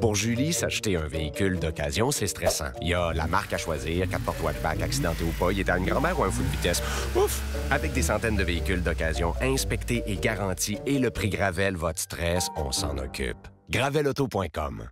Pour Julie, s'acheter un véhicule d'occasion, c'est stressant. Il y a la marque à choisir, quatre portes watchback, accidenté ou pas, il est à une grand-mère ou un fou de vitesse. Ouf! Avec des centaines de véhicules d'occasion inspectés et garantis et le prix Gravel, votre stress, on s'en occupe. Gravelauto.com